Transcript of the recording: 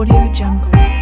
Audio Jungle.